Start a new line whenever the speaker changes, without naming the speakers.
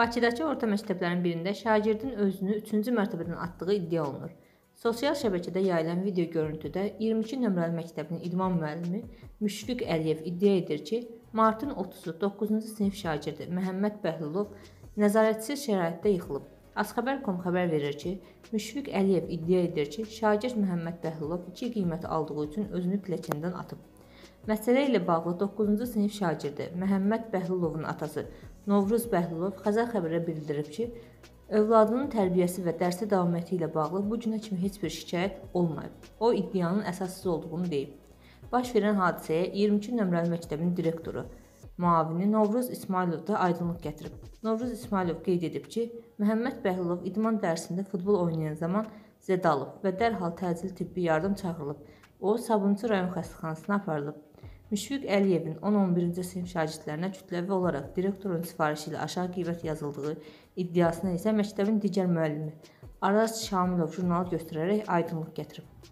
Bakıdakı orta məktəblərin birində şagirdin özünü üçüncü mərtəbədən atdığı iddia olunur. Sosial şəbəkədə yayılan video görüntüdə 22 nömrəli məktəbin idman müəllimi Müşfiq Əliyev iddia edir ki, martın 30-u 9-cu sinif şagirdi Məhəmməd Bəhlulov nəzarətsiz şəraitdə yıxılıb. Azxəbər.com xəbər verir ki, Müşfiq Əliyev iddia edir ki, şagird Məhəmməd Bəhlulov 2 qiymət aldığı üçün özünü pilləkəndən atıb. Məsələ ilə bağlı 9-cu sinif şagirdi Məhəmməd Bəhlulovun atası Novruz Bəhlulov Xəzər xəbərə bildirib ki, övladının tərbiyəsi və dərsə davamiyyəti ilə bağlı bu günə kimi heç bir şikayət olmayıb. O iddianın əsassız olduğunu deyib. Baş verən hadisəyə 22 nömrəli məktəbin direktoru müavini Novruz İsmailov da aydınlıq gətirib. Novruz İsmailov qeyd edib ki, Məhəmməd Bəhlulov idman dərsində futbol oynayan zaman zədə alıb və dərhal təcili tibbi yardım çağırılıb. O, Sabunçu rayon xəstəxanasına aparılıb. Müşfiq Əliyevin 10-11-ci sinif şagirdlərinə kütləvi olaraq direktorun sifarişi ilə aşağı qiymət yazıldığı iddiasına isə məktəbin digər müəllimi Araz Şamilov jurnalı göstərərək aydınlıq gətirib.